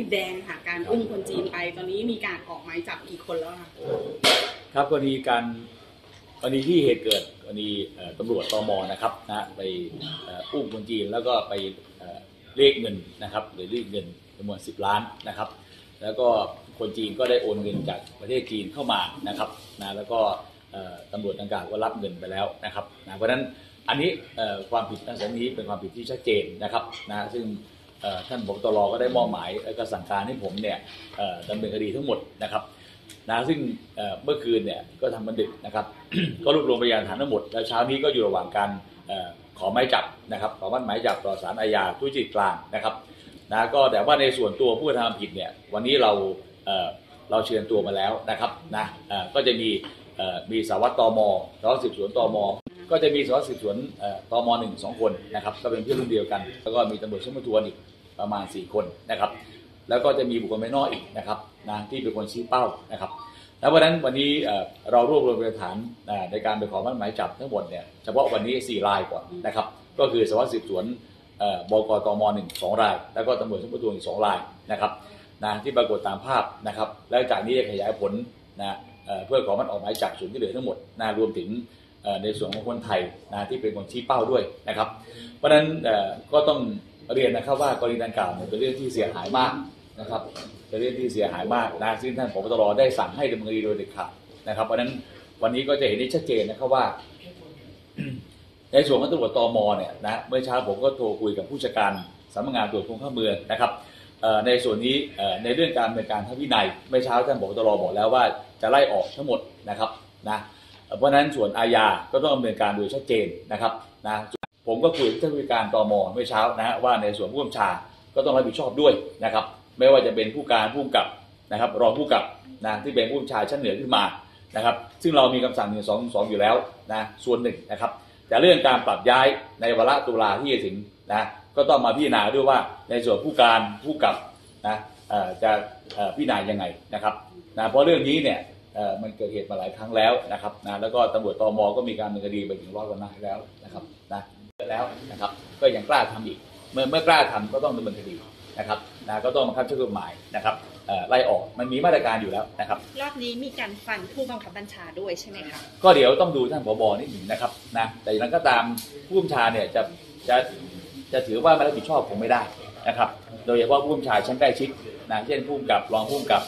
ดินแดงค่ะการอุ้มคนจีนไป ตอนนี้มีการออกหมายจับกี่คนแล้วคะครับกรณีการกรณีที่เหตุเกิดกรณีตำรวจตมนะครับนะไปอุ้มคนจีนแล้วก็ไปเรียกเงินนะครับหรือเรียกเงินจำนวน 10 ล้านนะครับ แล้วก็คนจีนก็ได้โอนเงินจากประเทศจีนเข้ามานะครับนะแล้วก็ตำรวจต่างๆก็รับเงินไปแล้วนะครับนะเพราะฉะนั้นอันนี้ความผิดทางสันนี้เป็นความผิดที่ชัดเจนนะครับนะซึ่ง ท่านผบตรก็ได้มอบหมายแล้วก็สั่งการให้ผมเนี่ยดำเนินคดีทั้งหมดนะครับนะซึ่งเมื่อคืนเนี่ยก็ทำบันดึกนะครับ ก็รวบรวมพยานฐานทั้งหมด แล้วเช้านี้ก็อยู่ระหว่างการออขอหมายจับนะครับขอมั่นหมายจับต่อศาลอาญาทุจริตกลางนะครับนะก็แต่ว่าในส่วนตัวผู้กระทำผิดเนี่ยวันนี้เราเเราเชิญตัวมาแล้วนะครับนะก็จะมีมีสารวัตรตมสารวัตรสืบสวนตมก็จะมีสารวัตรสืบสวนเอ่อตมหนึ่งสองคนนะครับก็เป็นเพื่อนรุ่นเดียวกัน แล้วก็มีตำรวจชั้นประทวนอีก ประมาณ 4 คนนะครับ แล้วก็จะมีบุคคลภายนอกอีกนะครับนะที่เป็นคนชี้เป้านะครับแล้ววันนั้นวันนี้เรารวบรวมพยานฐานในการไปขอหมั่นหมายจับทั้งหมดเนี่ยเฉพาะวันนี้ 4 รายก่อนนะครับ ก็คือสวัสดิ์สืบสวนบกตมหนึ่งสองราย แล้วก็ตำรวจชั้นประทวนอีกสองรายนะครับนะที่ปรากฏตามภาพนะครับ แล้วจากนี้จะขยายผลนะเพื่อขอมันออกหมายจับส่วนที่เหลือทั้งหมดนะรวมถึงในส่วนของคนไทยนะที่เป็นคนชี้เป้าด้วยนะครับ เพราะฉะนั้นก็ต้อง เรียนนะครับว่ากรณีดังกล่าวเนี่ยเป็นเรื่องที่เสียหายมากนะครับเป็นเรื่องที่เสียหายมากนะซึ่งท่านผบตรได้สั่งให้ดำเนินคดีโดยเด็ดขาดนะครับเพราะฉะนั้นวันนี้ก็จะเห็นได้ชัดเจนนะครับว่า ในส่วนของตำรวจตมเนี่ยนะเมื่อเช้าผมก็โทรคุยกับผู้จัดการสำนักงานตรวจคนเข้าเมืองนะครับเอ่อในส่วนนี้เอ่อในเรื่องการดำเนินการทางวินัยเมื่อเช้าท่านผบตรบอกแล้วว่าจะไล่ออกทั้งหมดนะครับนะเพราะฉะนั้นส่วนอาญาก็ต้องดำเนินการโดยชัดเจนนะครับนะ ผมก็คุยกับท่านผู้การตมเมื่อเช้านะฮะว่าในส่วนผู้กำกับชาก็ต้องรับผิดชอบด้วยนะครับ ไม่ว่าจะเป็นผู้การผู้กำกับนะครับ รองผู้กับนะที่เป็นผู้กำกับชาชั้นเหนือขึ้นมานะครับ ซึ่งเรามีคำสั่งหนึ่งสองสองอยู่แล้วนะส่วนหนึ่งนะครับแต่เรื่องการปรับย้ายในวาระตุลาที่จะถึงนะก็ต้องมาพิจารณาด้วยว่าในส่วนผู้การผู้กับนะจะพิจารณายังไงนะครับนะเพราะเรื่องนี้เนี่ยมันเกิดเหตุมาหลายครั้งแล้วนะครับนะแล้วก็ตำรวจตอมก็มีการดำเนินคดีไปถึงร้อยกว่านายแล้วนะครับนะ แล้วนะครับ ก็ยังกล้าทำอีก เมื่อเมื่อกล้าทำก็ต้องดำเนินคดีนะครับนะก็ต้องบังคับใช้กฎหมายนะครับเอ่อไล่ออกมันมีมาตรการอยู่แล้วนะครับ รอบนี้มีการฟันผู้บังคับบัญชาด้วยใช่ไหมคะก็เดี๋ยวต้องดูท่านผบนิดหนึ่งนะครับนะแต่อย่างนั้นก็ตามผู้บัญชาเนี่ยจะจะจะถือว่าไม่รับผิดชอบคงไม่ได้นะครับ โดยเฉพาะผู้บัญชาชั้นใกล้ชิดนะเช่นผู้กำกับรองผู้กำกับ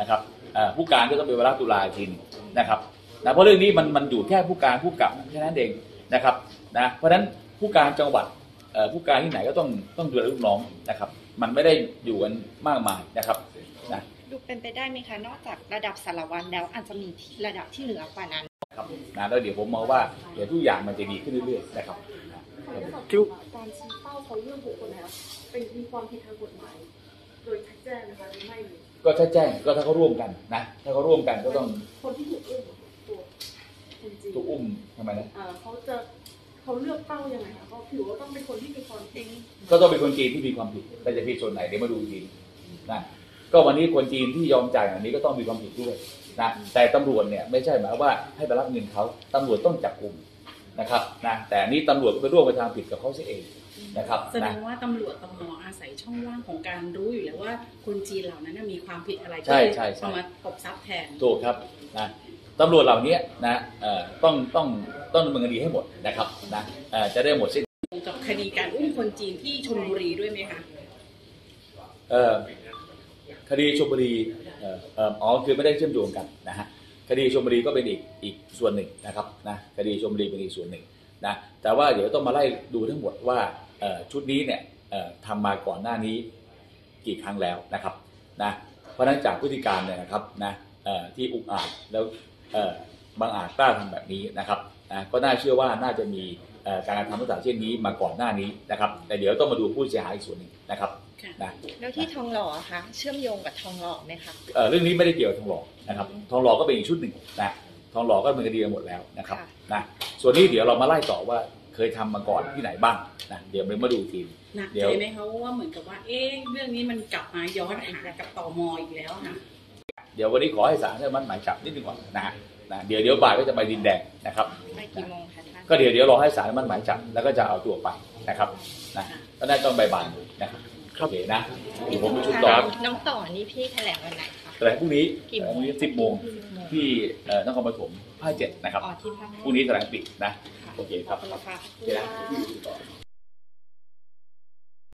นะครับเอ่อผู้การก็ต้องเป็นวาระตุลาอีกทีหนึงนะครับนะเพราะเรื่องนี้มันมันอยู่แค่ผู้การผู้กำกับแค่นั้นเองนะครับนะเพราะฉะนั้น ผู้การจังหวัดเอ่อผู้การที่ไหนก็ต้องต้องดูแลลูกน้องนะครับ มันไม่ได้อยู่กันมากมายนะครับนะดูเป็นไปได้ไหมคะนอกจากระดับสารวัตรแล้วอาจจะมีที่ระดับที่เหนือกว่านั้นครับนะแล้วเดี๋ยวผมมองว่าเดี๋ยวทุกอย่างมันจะดีขึ้นเรื่อยๆนะครับนะคิวการชี้เป้าเขาเรื่องบุคคลนะครับเป็นมีความผิดทางกฎหมายโดยชัดแจ้งนะคะหรือไม่ก็ถ้าแจ้งก็ถ้าเขาร่วมกันนะถ้าเขาร่วมกันก็ต้องคนที่ถูกอุ้มตัวคนจีนถูกอุ้มทำไมนะเอ่อเขาจะ เขาเลือกเป้ายังไงคะเขาถือว่าต้องเป็นคนที่มีความจริงก็ต้องเป็นคนจีนที่มีความผิดแต่จะผิดส่วนไหนเดี๋ยวมาดูอีกทีนะก็วันนี้คนจีนที่ยอมจ่ายอันนี้ก็ต้องมีความผิดด้วยนะแต่ตำรวจเนี่ยไม่ใช่หมายว่าให้ไปรับเงินเขาตำรวจต้องจับกลุ่มนะครับนะแต่อันนี้ตำรวจก็ไปร่วมกระทำผิดกับเขาเสียเองนะครับแสดนะงว่าตำรวจตมอาศัยช่องว่างของการรู้อยู่แล้วว่าคนจีนเหล่านั้นนะมีความผิดอะไรใช่ใช่ใช่เอามาตบซับแทนถูกครับนะ ตำรวจเหล่านี้นะเอ่อต้องต้องต้องดำเนินคดีให้หมดนะครับนะเอ่อจะได้หมดสิ้นกับคดีการอุ้มคนจีนที่ชลบุรีด้วยไหมคะเอ่อคดีชลบุรีเอ่อเอ่ออ๋อคือไม่ได้เชื่อมโยงกันนะฮะคดีชลบุรีก็เป็นอีกอีกส่วนหนึ่งนะครับนะคดีชลบุรีเป็นอีกส่วนหนึ่งนะแต่ว่าเดี๋ยวต้องมาไล่ดูทั้งหมดว่าเอ่อชุดนี้เนี่ยเอ่อทำมาก่อนหน้านี้กี่ครั้งแล้วนะครับนะเพราะฉะนั้นจากพฤติการเนี่ยนะครับนะเอ่อที่อุกอาจแล้วเอ่อ บางอาจกล้าทำแบบนี้นะครับนะก็น่าเชื่อว่าน่าจะมีเอ่อการกระทำลักษณะเช่นนี้มาก่อนหน้านี้นะครับ แต่เดี๋ยวต้องมาดูผู้เสียหายอีกส่วนหนึ่งนะครับค่ะนะแล้วที่ทองหล่ออะคะเชื่อมโยงกับทองหล่อไหมคะเอ่อเรื่องนี้ไม่ได้เกี่ยวกับทองหล่อนะครับ ทองหล่อก็เป็นอีกชุดหนึ่งนะทองหล่อก็เป็นคดีกันหมดแล้วนะครับค่ะนะส่วนนี้เดี๋ยวเรามาไล่ต่อว่าเคยทำมาก่อนที่ไหนบ้างนะเดี๋ยวเรามาดูอีกทีหนักเดี๋ใจยวไหมคะว่าเหมือนกับว่าเอ๊ะเรื่องนี้มันกลับมาย้อนหากับตมอีกแล้วค่ะ เดี๋ยววันนี้ขอให้ศาลให้มันหมายจับนิดนึงก่อนนะฮะนะเดี๋ยวเดี๋ยวบ่ายก็จะไปดินแดงนะครับไปกี่โมงคะท่านก็เดี๋ยวเดี๋ยวรอให้ศาลมันหมายจับแล้วก็จะเอาตัวไปนะครับนะก็น่าจะต้องบ่ายๆนะครับโอเคนะเดี๋ยวผมประชุมต่อครับน้องต่อนี่พี่แถลงวันไหนคะแต่พรุ่งนี้กี่โมงพรุ่งนี้สิบโมงที่เอ่อนครปฐมภาคเจ็ดนะครับอ๋อที่ภาคพรุ่งนี้แถลงปิดนะค่ะโอเคครับขอบคุณค่ะโอเคนะ